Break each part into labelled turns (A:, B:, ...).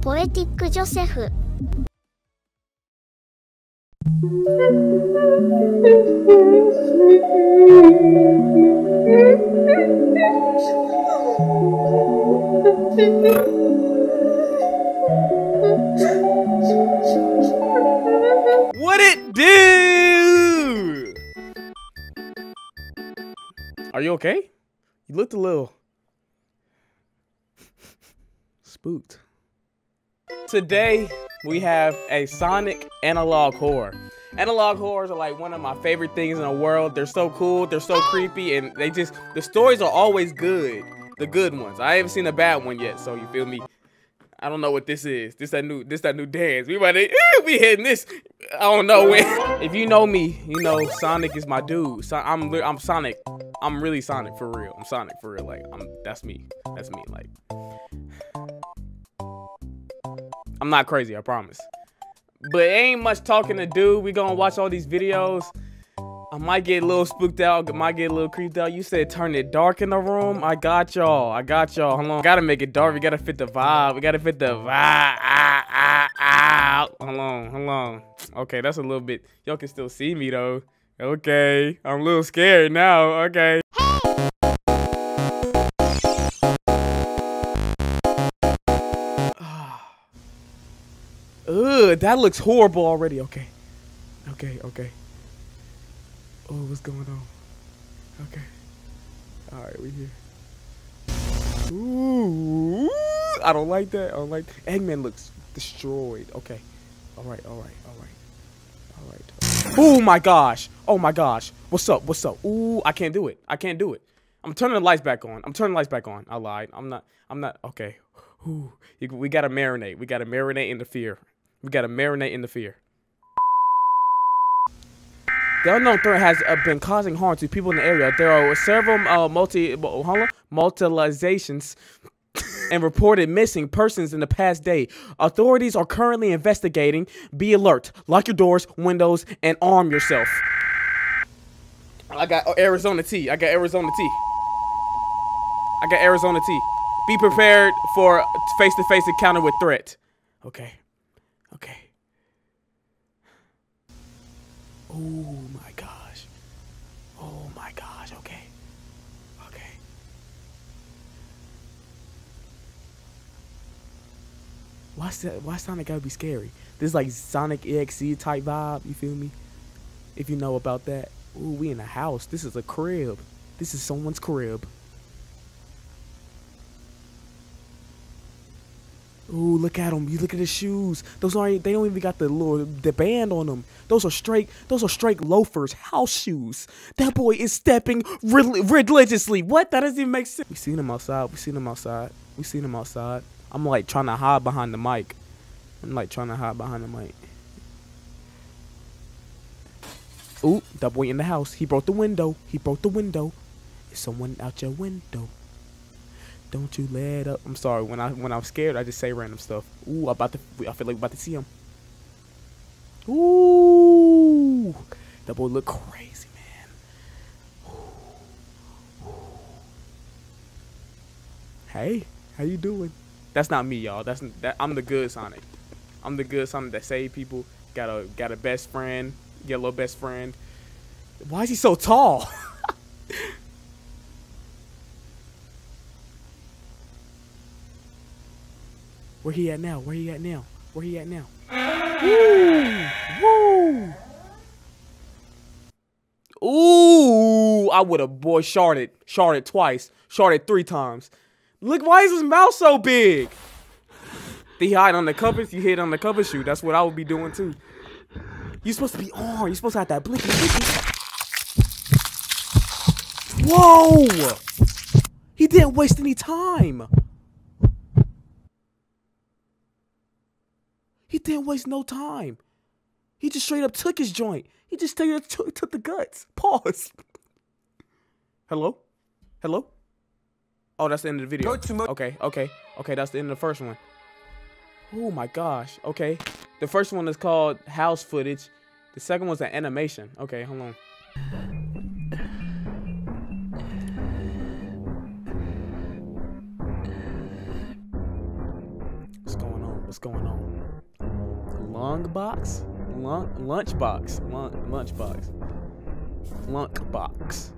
A: Poetic Joseph
B: What it did! Are you okay? You looked a little spooked. Today we have a Sonic analog horror. Analog horrors are like one of my favorite things in the world. They're so cool, they're so creepy, and they just the stories are always good. The good ones. I haven't seen a bad one yet, so you feel me? I don't know what this is. This that new this that new dance. We about to we hitting this. I don't know when. if you know me, you know Sonic is my dude. So I'm I'm Sonic. I'm really Sonic for real. I'm Sonic for real. Like I'm that's me. That's me. Like I'm not crazy, I promise. But ain't much talking to do. We gonna watch all these videos. I might get a little spooked out. Might get a little creeped out. You said turn it dark in the room. I got y'all. I got y'all. Hold on. Gotta make it dark. We gotta fit the vibe. We gotta fit the vibe. Hold on. Hold on. Okay, that's a little bit. Y'all can still see me though. Okay. I'm a little scared now. Okay. Ugh, that looks horrible already. Okay. Okay, okay. Oh, what's going on? Okay. Alright, we here. Ooh, I don't like that. I don't like Eggman looks destroyed. Okay. Alright, alright, alright. Alright. Oh my gosh. Oh my gosh. What's up? What's up? Ooh, I can't do it. I can't do it. I'm turning the lights back on. I'm turning the lights back on. I lied. I'm not. I'm not. Okay. Ooh, we gotta marinate. We gotta marinate in the fear. We gotta marinate in the fear. The unknown threat has uh, been causing harm to people in the area. There are several uh, multi on, multilizations and reported missing persons in the past day. Authorities are currently investigating. Be alert. Lock your doors, windows, and arm yourself. I got Arizona Tea. I got Arizona Tea. I got Arizona Tea. Be prepared for face-to-face encounter with threat. Okay. Okay. Oh my gosh. Oh my gosh. Okay. Okay. Why's that? Why Sonic gotta be scary? This is like Sonic EXE type vibe. You feel me? If you know about that. Ooh, we in a house. This is a crib. This is someone's crib. Ooh, look at them. You look at his shoes. Those aren't. They don't even got the little the band on them. Those are straight. Those are straight loafers, house shoes. That boy is stepping rel- religiously. What? That doesn't even make sense. We seen him outside. We seen him outside. We seen him outside. I'm like trying to hide behind the mic. I'm like trying to hide behind the mic. Ooh, that boy in the house. He broke the window. He broke the window. Is someone out your window? Don't you let up. I'm sorry. When I when I'm scared, I just say random stuff. Ooh, I'm about to. I feel like I'm about to see him. Ooh, that boy look crazy, man. Hey, how you doing? That's not me, y'all. That's that. I'm the good Sonic. I'm the good Sonic that save people. Got a got a best friend, yellow best friend. Why is he so tall? Where he at now? Where he at now? Where he at now? Woo! Woo! Ooh! I would have boy sharded, sharded twice, sharded three times. Look, why is his mouth so big? He hide on the covers. You hid on the cover shoot. That's what I would be doing too. You supposed to be on. You supposed to have that blicky blicky. Whoa! He didn't waste any time. He didn't waste no time. He just straight up took his joint. He just straight up took the guts. Pause. Hello? Hello? Oh, that's the end of the video. Okay, okay, okay, that's the end of the first one. Oh my gosh, okay. The first one is called house footage. The second one's an animation. Okay, hold on. What's going on? What's going on? Lung box? Lung lunch box. Box. Lunk box.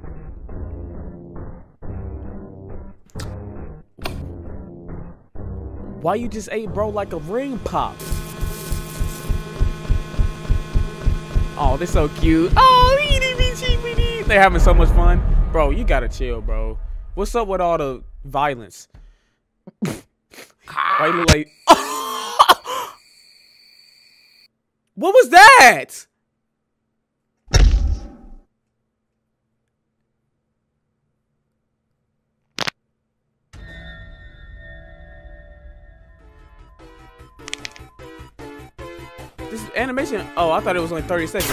B: Why you just ate bro like a ring pop? Oh, they're so cute. Oh, they're having so much fun. Bro, you gotta chill, bro. What's up with all the violence? Why you look like... what was that? This animation. Oh, I thought it was only 30 seconds.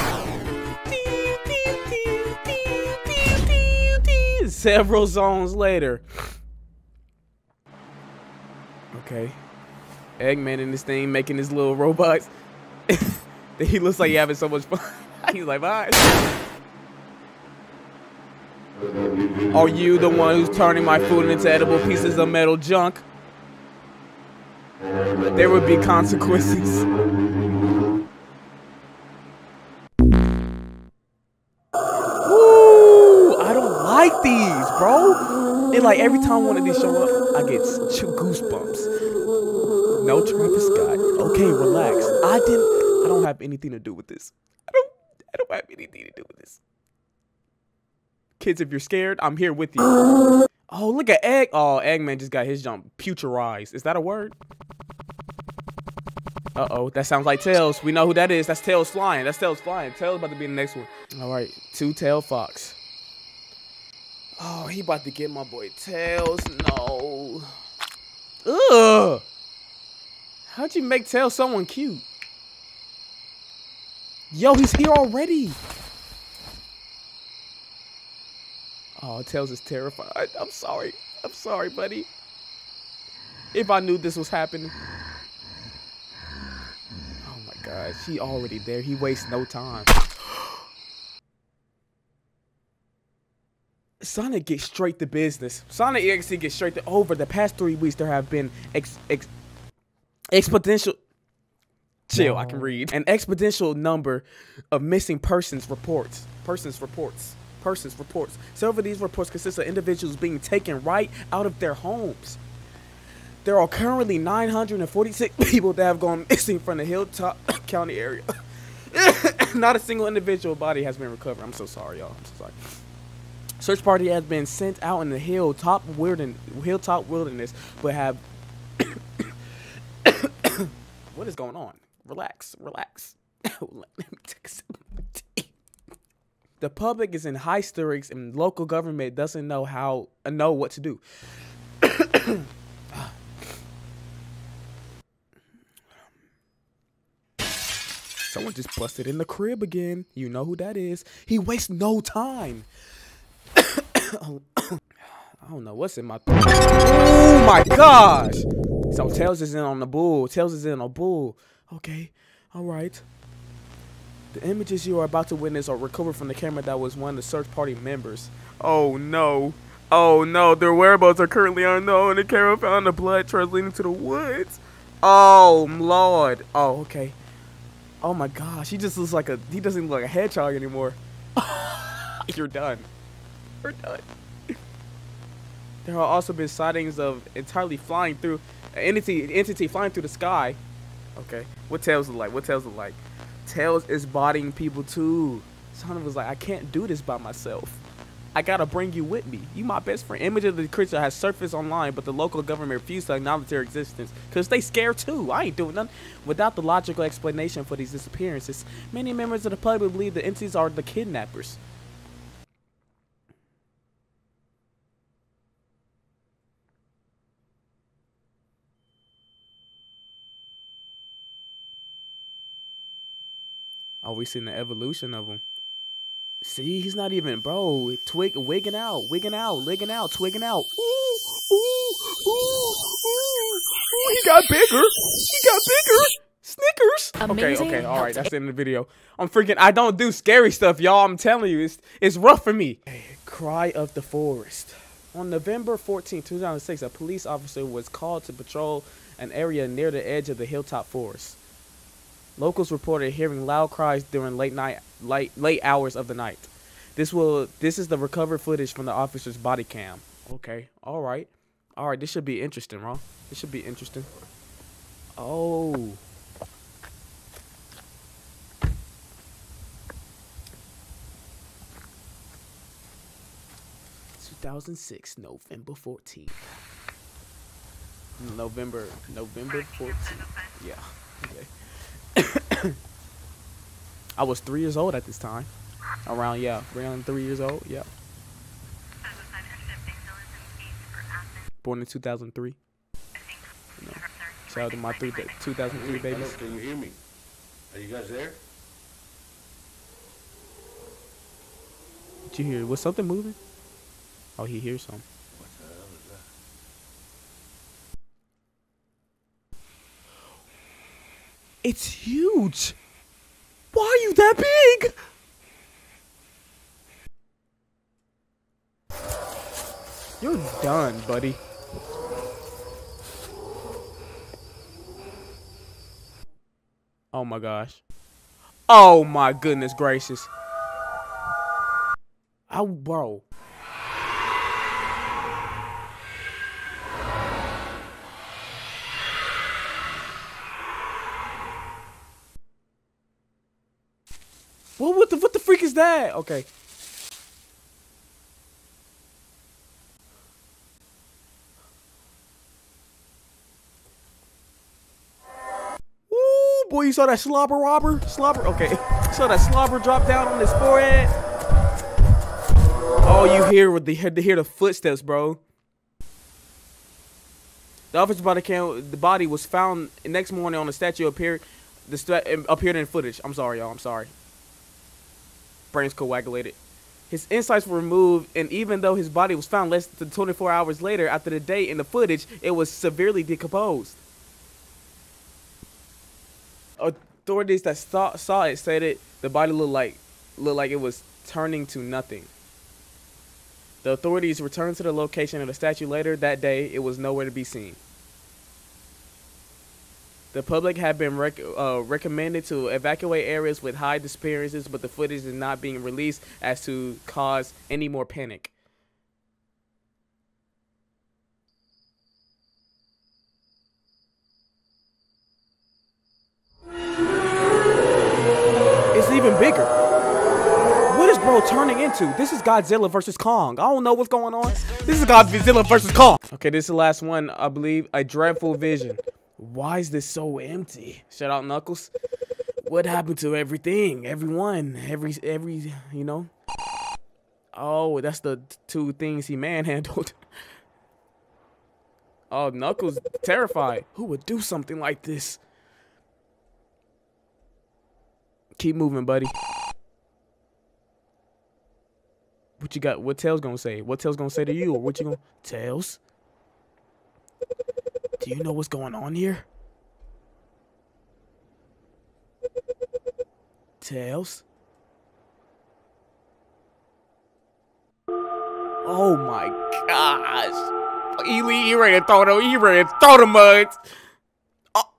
B: Several zones later. Okay. Eggman in this thing making his little robots. he looks like he's having so much fun. He's like, bye. Are you the one who's turning my food into edible pieces of metal junk? There would be consequences. Like every time one of these show up, I get goosebumps. No Travis Scott. Okay, relax. I didn't. I don't have anything to do with this. I don't. I don't have anything to do with this. Kids, if you're scared, I'm here with you. Oh, look at Egg. Oh, Eggman just got his jump puturized. Is that a word? Uh-oh, that sounds like Tails. We know who that is. That's Tails flying. That's Tails flying. Tails about to be the next one. All right, two-tailed fox. Oh, he about to get my boy Tails. No. Ugh. How'd you make Tails someone cute? Yo, he's here already. Oh, Tails is terrified. I'm sorry. I'm sorry, buddy. If I knew this was happening. Oh my god, she already there. He wastes no time. Sonic gets straight to business. Sonic EXE gets straight to over the past three weeks. There have been ex, ex, exponential. Chill, no. I can read. An exponential number of missing persons reports. Persons reports. Persons reports. Several of these reports consist of individuals being taken right out of their homes. There are currently 946 people that have gone missing from the Hilltop County area. Not a single individual body has been recovered. I'm so sorry, y'all. I'm so sorry. Search party has been sent out in the hilltop wilderness, hilltop wilderness, but have. what is going on? Relax, relax. the public is in hysterics, and local government doesn't know how uh, know what to do. Someone just busted in the crib again. You know who that is. He wastes no time. I don't know what's in my. Oh my gosh! So Tails is in on the bull. Tails is in a bull. Okay, all right. The images you are about to witness are recovered from the camera that was one of the search party members. Oh no. Oh no, their whereabouts are currently unknown. The camera found the blood trails leading to the woods. Oh lord. Oh, okay. Oh my gosh, he just looks like a he doesn't look like a hedgehog anymore. You're done. You're done. There have also been sightings of entirely flying through uh, entity entity flying through the sky. Okay, what Tails look like? What Tails look like? Tails is bodying people too. Sonic was like, I can't do this by myself. I gotta bring you with me. You my best friend. Image of the creature has surfaced online, but the local government refused to acknowledge their existence because they scared too. I ain't doing nothing. Without the logical explanation for these disappearances, many members of the public believe the entities are the kidnappers. Oh, we seen the evolution of him. See, he's not even, bro. Twig, wigging out, wigging out, ligging out, twigging out. Ooh, ooh, ooh, ooh, He got bigger. He got bigger. Snickers. Amazing. Okay, okay, all right. That's the end of the video. I'm freaking. I don't do scary stuff, y'all. I'm telling you, it's it's rough for me. Cry of the forest. On November 14, 2006, a police officer was called to patrol an area near the edge of the hilltop forest. Locals reported hearing loud cries during late night late late hours of the night. This will this is the recovered footage from the officer's body cam. Okay. All right. All right, this should be interesting, bro. This should be interesting. Oh. Two thousand six, November fourteenth. November November fourteenth. Yeah. Okay. I was three years old at this time. Around yeah, around three years old. Yeah. Born in 2003. No. Shout out to my three, 2003 babies.
C: Hello, can you hear me? Are you guys there?
B: Did you hear? Was something moving? Oh, he hears something.
C: What the hell is that?
B: It's huge. Why are you that big? You're done, buddy. Oh my gosh. Oh my goodness gracious. Oh, bro. What, what the what the freak is that? Okay. Ooh, boy, you saw that slobber robber? Slobber, okay. saw that slobber drop down on his forehead? Oh, you hear with the hear the, hear the footsteps, bro. The officer's body cam, the body was found next morning on the statue appeared, the sta- appeared in footage. I'm sorry, y'all. I'm sorry. Brains coagulated. His insides were removed, and even though his body was found less than 24 hours later after the date in the footage, it was severely decomposed. Authorities that saw, saw it said it the body looked like looked like it was turning to nothing. The authorities returned to the location of the statue later that day. It was nowhere to be seen. The public have been rec- uh, recommended to evacuate areas with high disappearances, but the footage is not being released as to cause any more panic. It's even bigger. What is bro turning into? This is Godzilla versus Kong. I don't know what's going on. This is Godzilla versus Kong. Okay, this is the last one, I believe. A dreadful vision. Why is this so empty? Shout out Knuckles. What happened to everything? Everyone, every every, you know? Oh, that's the two things he manhandled. Oh, Knuckles terrified. Who would do something like this? Keep moving, buddy. What you got? What Tails gonna say? What Tails gonna say to you? Or what you gonna Tails? Do you know what's going on here? Tails? Oh my gosh. He, he ready to throw the he ready to throw the mugs. Oh.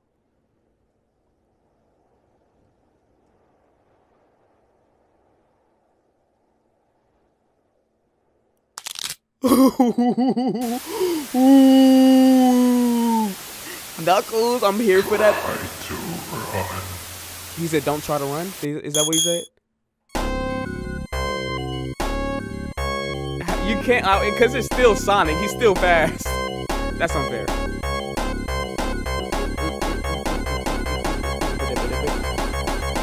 B: Ooh. Knuckles, I'm here for that. He said, "Don't try to run." Is that what he said? You can't, because it's still Sonic. He's still fast. That's unfair.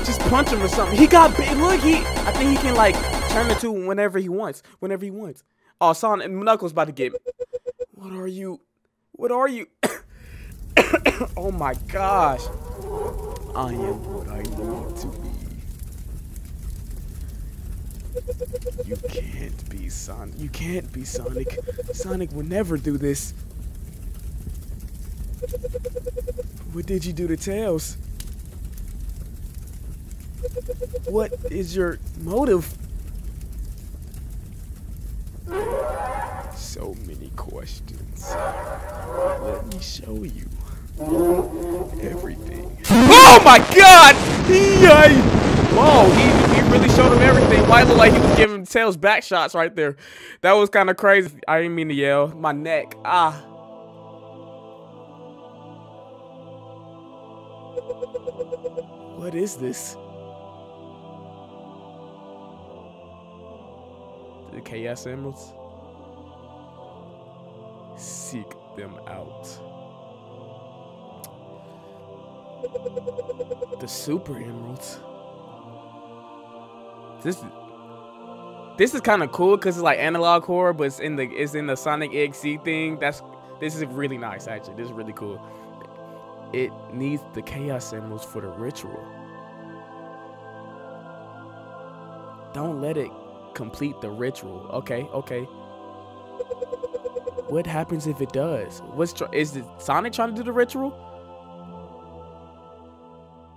B: Just punch him or something. He got big. Look, he. I think he can like turn into whenever he wants. Whenever he wants. Oh, Sonic Knuckles about to get. What are you? What are you? oh my gosh. I am what I need to be. You can't be Sonic. You can't be Sonic. Sonic would never do this. What did you do to Tails? What is your motive? So many questions. Let me show you. Everything. Oh my god! Yay! Whoa, he, he really showed him everything. Why looked like he was giving Tails back shots right there. That was kind of crazy. I didn't mean to yell. My neck. Ah. What is this? The Chaos Emeralds? Seek them out. The Super Emeralds. This this is kind of cool because it's like analog horror, but it's in the it's in the Sonic EXE thing. That's this is really nice actually. This is really cool. It needs the Chaos Emeralds for the ritual. Don't let it complete the ritual. Okay, okay. What happens if it does? What's is it Sonic trying to do the ritual?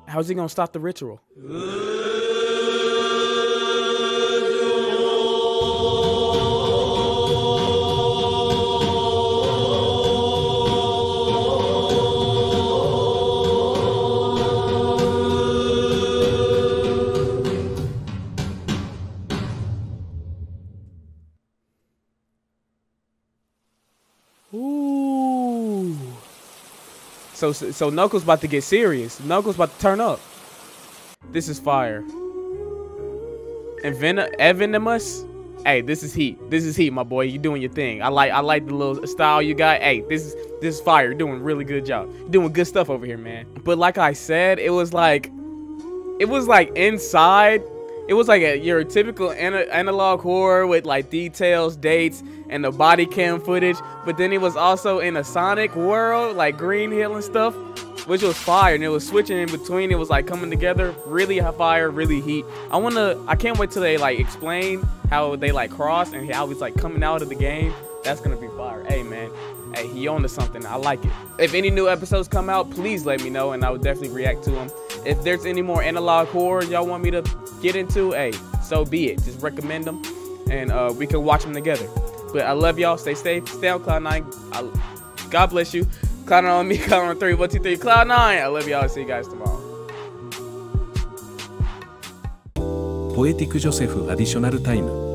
B: How's he gonna stop the ritual? So Knuckles about to get serious. Knuckles about to turn up. This is fire. And Ven Evanimas. Hey, this is heat. This is heat, my boy. You doing your thing. I like I like the little style you got. Hey, this is this is fire. You're doing really good job. You're doing good stuff over here, man. But like I said, it was like it was like inside it was like a, your typical ana analog horror with like details, dates, and the body cam footage. But then it was also in a Sonic world, like Green Hill and stuff, which was fire. And it was switching in between. It was like coming together, really fire, really heat. I wanna, I can't wait till they like explain how they like cross and how it's like coming out of the game. That's gonna be fire. Hey man, hey he to something. I like it. If any new episodes come out, please let me know, and I would definitely react to them. If there's any more analog horror y'all want me to get into, hey, so be it. Just recommend them, and uh, we can watch them together. But I love y'all. Stay safe. Stay on cloud nine. I, God bless you. Cloud nine on me. Cloud on three. Cloud nine. I love y'all. See you guys tomorrow.
D: Poetic Joseph Additional Time